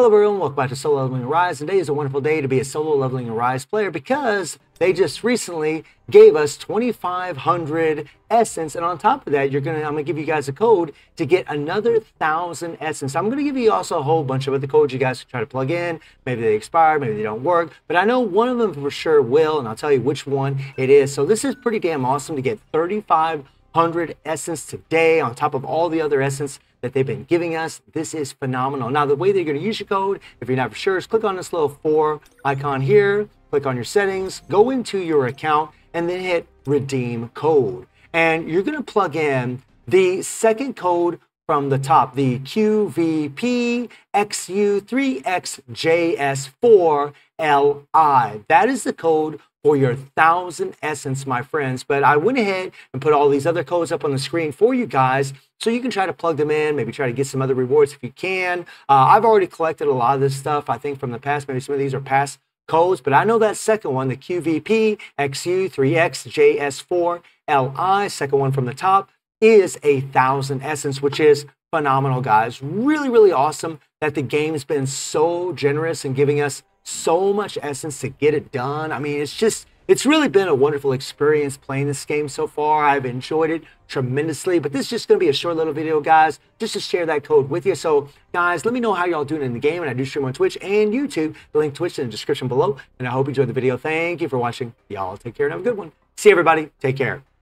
Hello everyone, welcome back to Solo Leveling Arise. Today is a wonderful day to be a Solo Leveling Arise player because they just recently gave us 2,500 essence, and on top of that, you're gonna I'm gonna give you guys a code to get another thousand essence. I'm gonna give you also a whole bunch of other codes you guys can try to plug in. Maybe they expire, maybe they don't work, but I know one of them for sure will, and I'll tell you which one it is. So this is pretty damn awesome to get 3,500 essence today on top of all the other essence that they've been giving us. This is phenomenal. Now, the way that you're going to use your code, if you're not for sure, is click on this little four icon here, click on your settings, go into your account, and then hit redeem code. And you're going to plug in the second code from the top, the QVP XU3XJS4LI. That is the code for your thousand essence, my friends. But I went ahead and put all these other codes up on the screen for you guys so you can try to plug them in, maybe try to get some other rewards if you can. Uh, I've already collected a lot of this stuff, I think, from the past. Maybe some of these are past codes, but I know that second one, the QVP XU3XJS4LI, second one from the top, is a thousand essence, which is phenomenal, guys. Really, really awesome that the game's been so generous in giving us so much essence to get it done. I mean, it's just, it's really been a wonderful experience playing this game so far. I've enjoyed it tremendously, but this is just going to be a short little video, guys, just to share that code with you. So, guys, let me know how y'all doing in the game, and I do stream on Twitch and YouTube. The link Twitch in the description below, and I hope you enjoyed the video. Thank you for watching. Y'all take care and have a good one. See everybody. Take care.